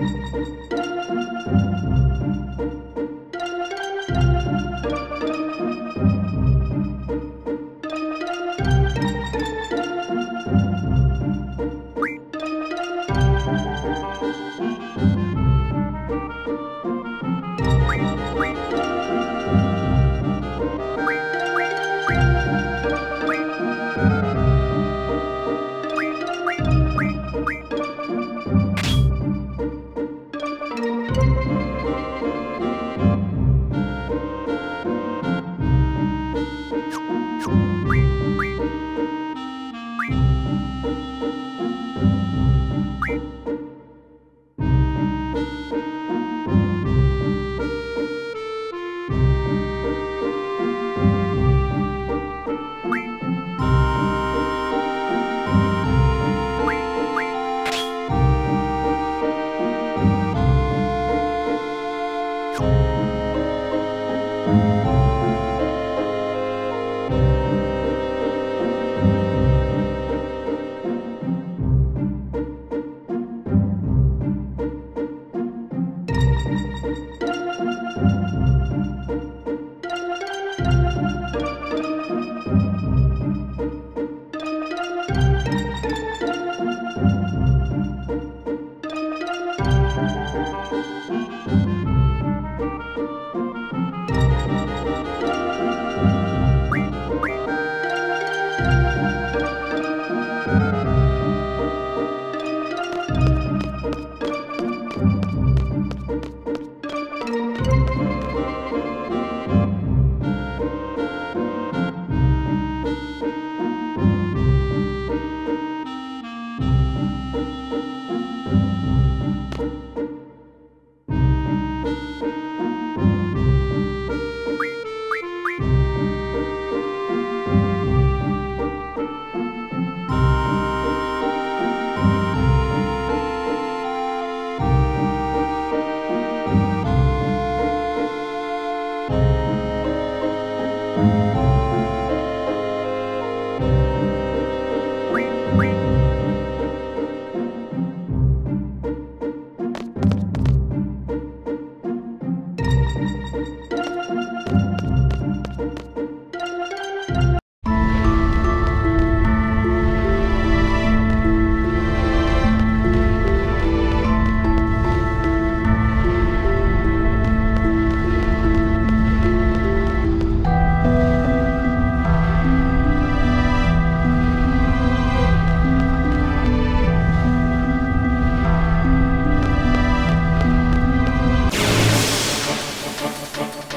Música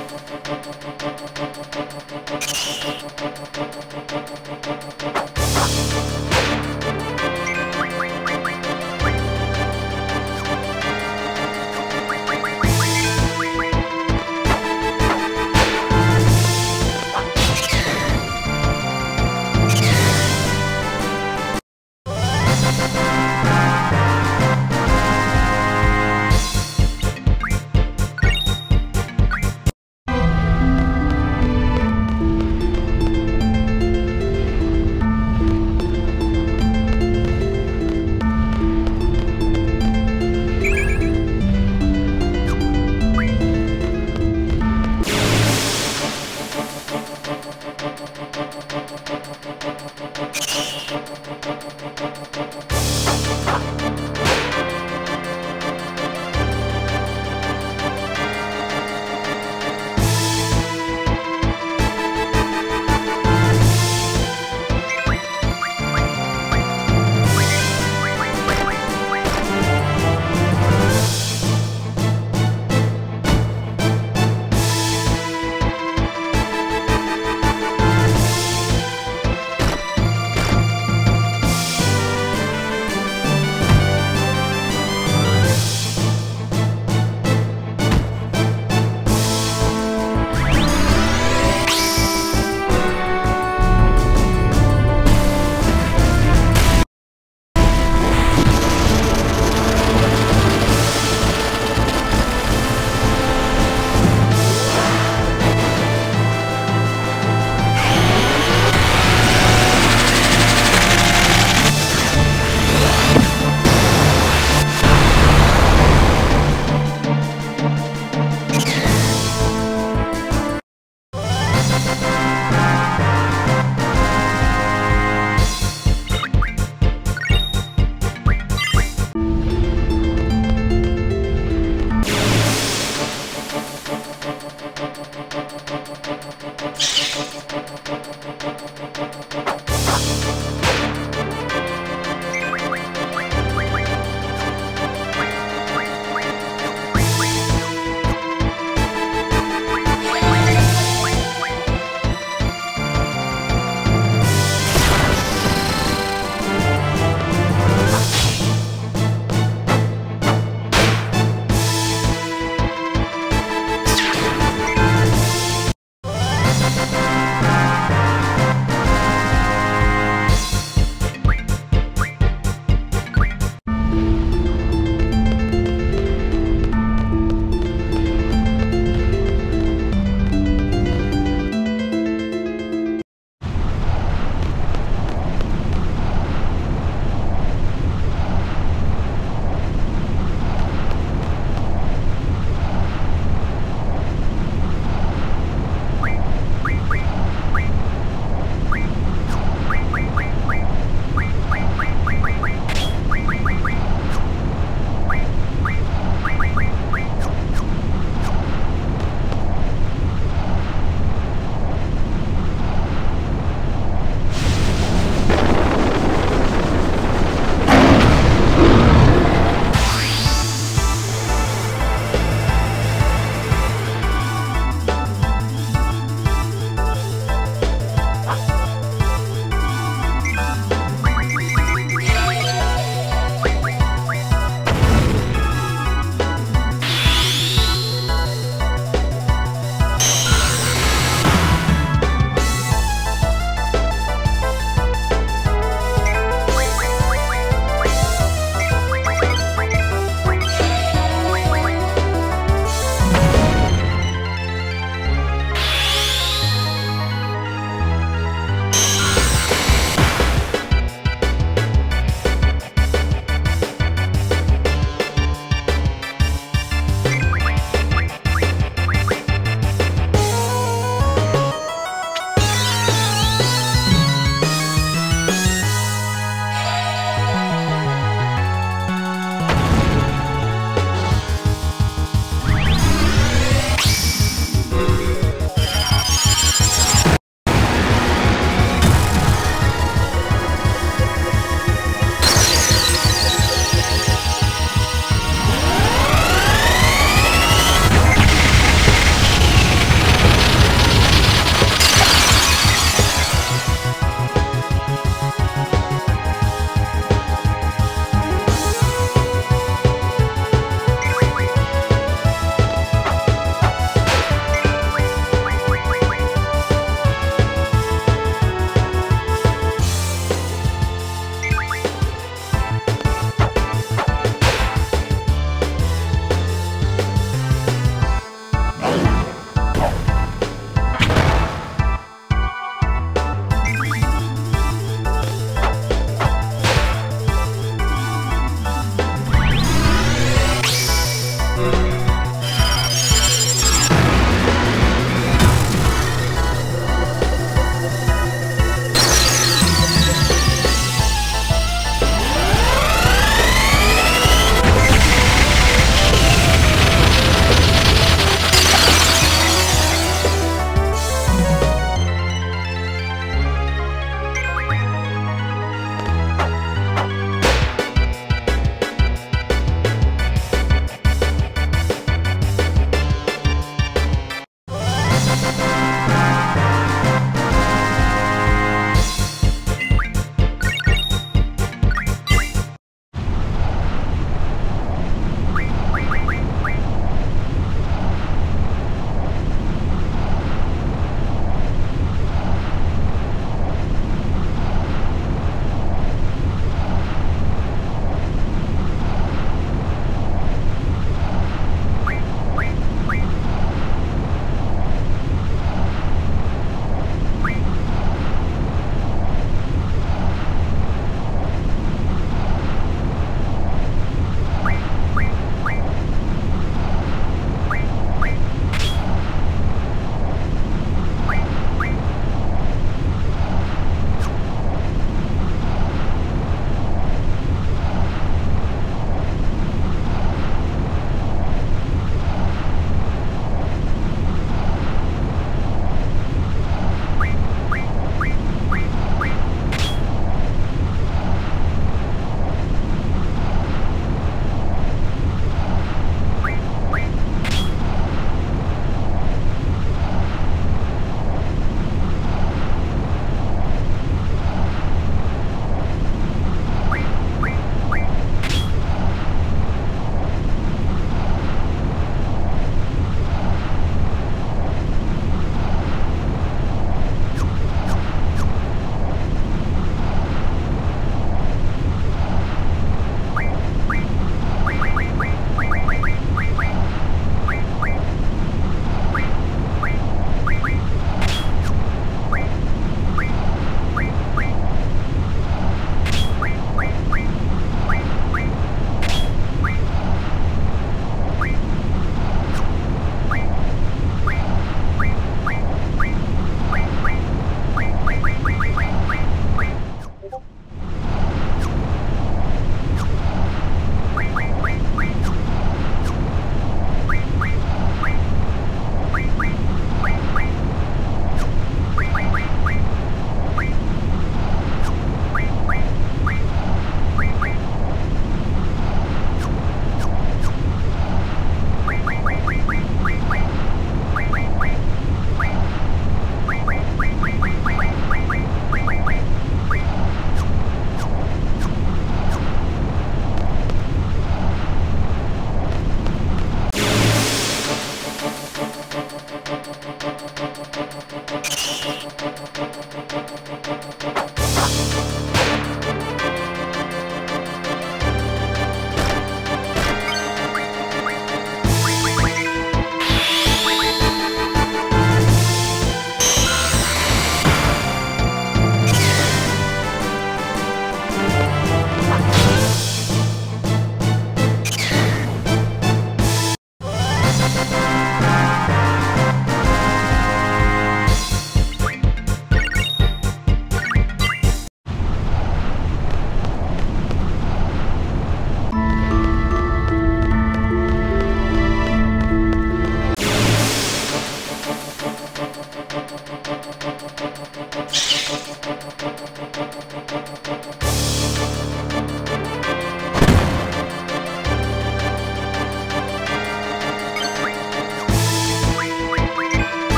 We'll be right back.